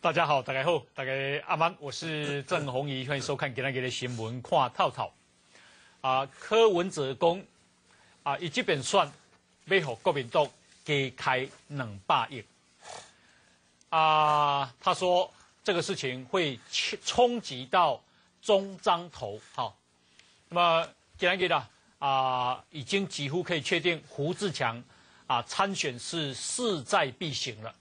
大家好，大家好，大家阿曼，我是郑宏仪，欢迎收看今天的新闻看套套。啊，柯文哲公啊，以这边算，要和国民党加开两百亿。啊，他说这个事情会冲击到中章头，好，那么今天的啊，已经几乎可以确定胡志强啊参选是势在必行了。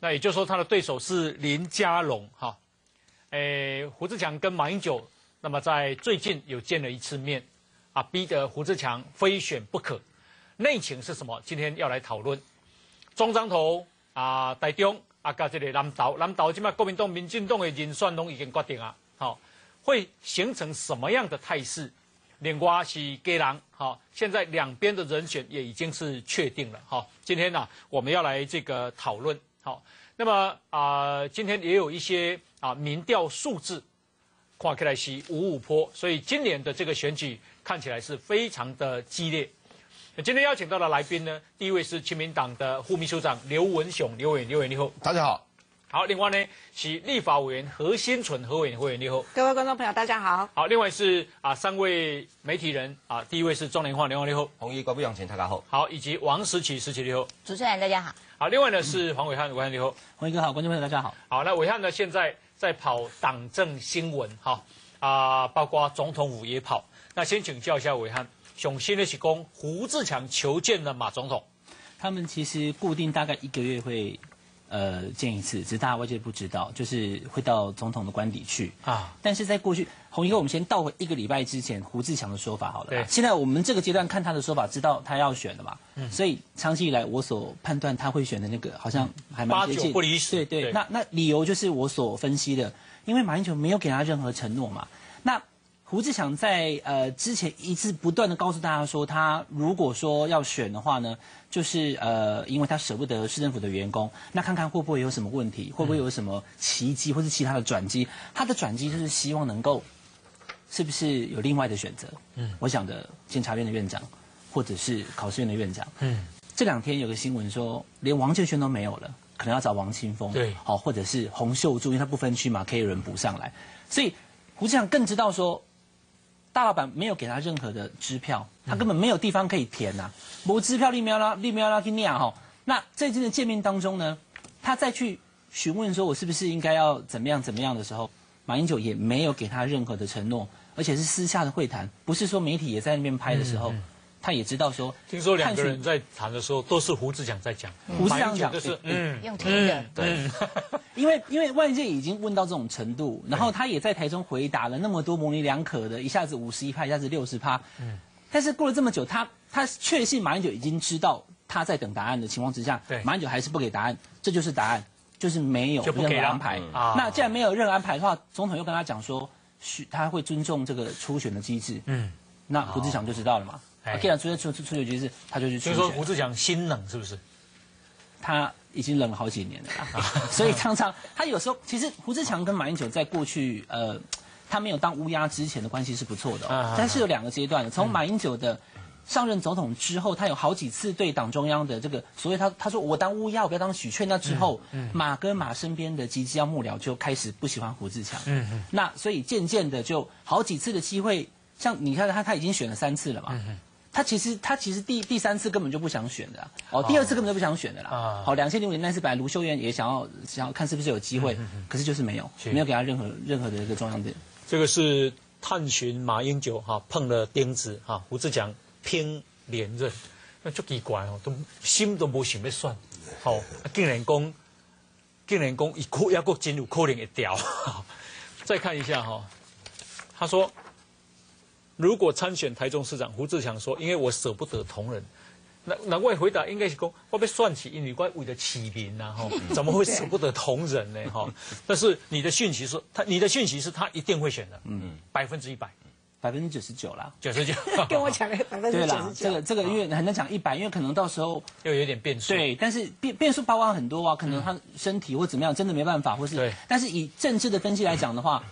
那也就是说，他的对手是林佳龙，哈，诶，胡志强跟马英九，那么在最近有见了一次面，啊，逼得胡志强非选不可。内情是什么？今天要来讨论。中彰头啊，台中啊，加这个南投，南投即嘛国民党、民进党的人选拢已经决定啊，好，会形成什么样的态势？另外是给狼，好，现在两边的人选也已经是确定了，好，今天呢，我们要来这个讨论。好，那么啊，今天也有一些啊民调数字，跨克莱西五五坡，所以今年的这个选举看起来是非常的激烈。那今天邀请到的来宾呢，第一位是亲民党的副秘书长刘文雄，刘伟，刘伟你好，大家好。好，另外呢是立法委员何新纯，何委员，何委员你好，各位观众朋友大家好。好，另外是啊三位媒体人啊，第一位是钟连化，连焕你好，红衣国不用钱，大家好。好，以及王石奇，石奇你好，主持人大家好。好，另外呢是黄伟汉，伟汉你好，黄哥好，观众朋友大家好。好，那伟汉呢现在在跑党政新闻哈啊，包括总统府也跑。那先请教一下伟汉，雄心的是公胡志强求见了马总统，他们其实固定大概一个月会。呃，见一次，只是大家外界不知道，就是会到总统的官邸去啊。但是在过去，红一哥，我们先倒回一个礼拜之前胡志强的说法好了。对。现在我们这个阶段看他的说法，知道他要选了嘛？嗯。所以长期以来，我所判断他会选的那个，好像还蛮接近。八九不离十。对对。那那理由就是我所分析的，因为马英九没有给他任何承诺嘛。那。胡志强在呃之前一直不断的告诉大家说，他如果说要选的话呢，就是呃因为他舍不得市政府的员工，那看看会不会有什么问题，会不会有什么奇迹或是其他的转机。他的转机就是希望能够，是不是有另外的选择？嗯，我想的监察院的院长，或者是考试院的院长。嗯，这两天有个新闻说，连王建轩都没有了，可能要找王清峰。对，好，或者是洪秀柱，因为他不分区嘛，可以有人补上来。所以胡志强更知道说。大老板没有给他任何的支票，他根本没有地方可以填呐。无支票立喵啦，立喵啦，去念哈。那在这次见面当中呢，他再去询问说，我是不是应该要怎么样怎么样的时候，马英九也没有给他任何的承诺，而且是私下的会谈，不是说媒体也在那边拍的时候。他也知道说，听说两个人在谈的时候都是胡志强在讲，胡志强讲就是嗯，用听的。对，因为因为外界已经问到这种程度，然后他也在台中回答了那么多模棱两可的，一下子五十一趴，一下子六十趴，嗯，但是过了这么久，他他确信马英九已经知道他在等答案的情况之下，对，马英九还是不给答案，这就是答案，就是没有任何安排。啊。那既然没有任何安排的话，总统又跟他讲说，需他会尊重这个初选的机制，嗯，那胡志强就知道了嘛。既然出出出出选机制，他就去。所以说胡志强心冷是不是？他已经冷了好几年了，所以常常他有时候其实胡志强跟马英九在过去呃，他没有当乌鸦之前的关系是不错的，但是有两个阶段，从马英九的上任总统之后，他有好几次对党中央的这个所以他他说我当乌鸦，我不要当许雀，那之后马跟马身边的机要幕僚就开始不喜欢胡志强，嗯嗯，那所以渐渐的就好几次的机会，像你看他他已经选了三次了嘛。他其实他其实第第三次根本就不想选的哦，第二次根本就不想选的啦。好，两千零五年那次本来卢秀燕也想要想要看是不是有机会，可是就是没有，没有给他任何任何的一个重要点。这个是探寻马英九哈碰了钉子哈，胡志强拼连任，那就奇怪哦，都心都无想要算，好，竟然讲竟然讲一哭要过进入可能一掉。再看一下哈，他说。如果参选台中市长，胡志强说：“因为我舍不得同仁。”那那我回答应该是讲，会被算起，因为怪为了起名然后怎么会舍不得同仁呢？哈，但是你的讯息是他，你的讯息是他一定会选的，嗯，百分之一百，百分之九十九啦，九十九，跟我讲的百分之九十九。这个这个因为很难讲一百，因为可能到时候又有点变数。对，但是变变数包括很多啊，可能他身体或怎么样，真的没办法，或是对。但是以政治的分析来讲的话。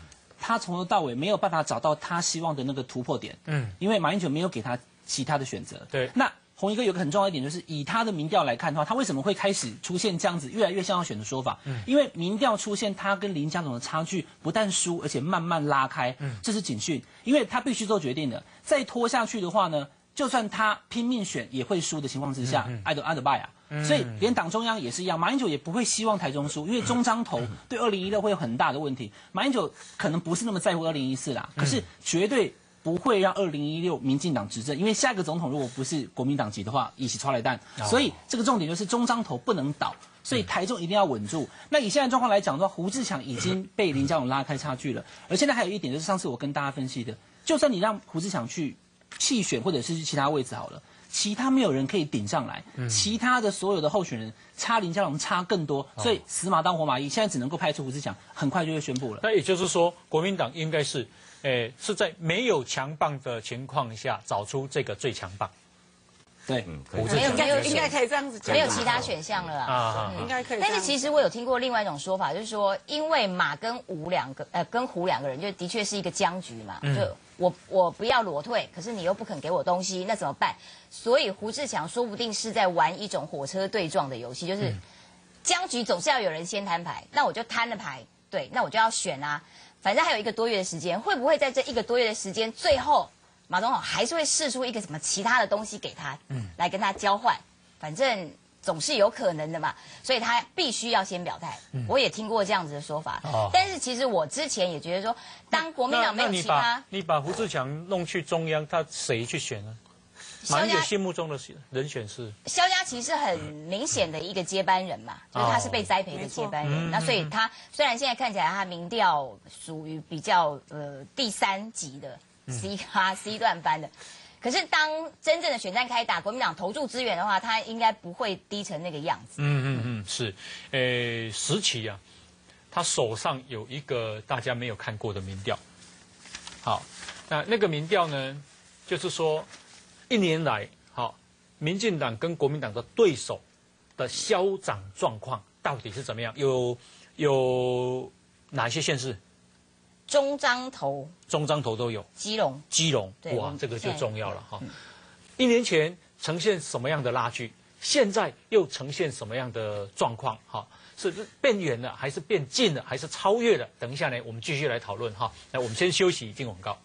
他从头到尾没有办法找到他希望的那个突破点。嗯，因为马英九没有给他其他的选择。对，那红一哥有个很重要一点，就是以他的民调来看的话，他为什么会开始出现这样子越来越像要选的说法？嗯，因为民调出现他跟林佳龙的差距不但输，而且慢慢拉开。嗯，这是警讯，因为他必须做决定的。再拖下去的话呢，就算他拼命选也会输的情况之下，爱德爱德拜啊。所以连党中央也是一样，马英九也不会希望台中输，因为中章头对二零一六会有很大的问题。马英九可能不是那么在乎二零一四啦，可是绝对不会让二零一六民进党执政，因为下一个总统如果不是国民党籍的话，一起超来蛋。所以这个重点就是中章头不能倒，所以台中一定要稳住。那以现在状况来讲的话，胡志强已经被林佳龙拉开差距了，而现在还有一点就是上次我跟大家分析的，就算你让胡志强去弃选或者是其他位置好了。其他没有人可以顶上来，其他的所有的候选人差林佳龙差更多，所以死马当活马医，现在只能够派出胡志强，很快就会宣布了。那也就是说，国民党应该是，诶，是在没有强棒的情况下找出这个最强棒。对，没有没有应该可以这样子讲，没有其他选项了啊，应该可以。但是其实我有听过另外一种说法，就是说，因为马跟吴两个，呃，跟胡两个人，就的确是一个僵局嘛，就。我我不要裸退，可是你又不肯给我东西，那怎么办？所以胡志强说不定是在玩一种火车对撞的游戏，就是僵局总是要有人先摊牌，那我就摊了牌，对，那我就要选啊。反正还有一个多月的时间，会不会在这一个多月的时间，最后马总统还是会试出一个什么其他的东西给他，嗯，来跟他交换？反正。总是有可能的嘛，所以他必须要先表态。我也听过这样子的说法，但是其实我之前也觉得说，当国民党没有其他，你把胡志强弄去中央，他谁去选呢？马英九心目中的人选是肖家琪，是很明显的一个接班人嘛，就是他是被栽培的接班人。那所以他虽然现在看起来他民调属于比较呃第三级的 C 咖 C 段班的。可是，当真正的选战开打，国民党投注资源的话，他应该不会低成那个样子。嗯嗯嗯，是，诶，时期啊，他手上有一个大家没有看过的民调。好，那那个民调呢，就是说，一年来，好，民进党跟国民党的对手的消长状况到底是怎么样？有有哪些县市？中章头，中章头都有。基隆，基隆，哇，这个就重要了哈。一年前呈现什么样的拉锯，现在又呈现什么样的状况？哈，是变远了，还是变近了，还是超越了？等一下呢，我们继续来讨论哈。来，我们先休息，进广告。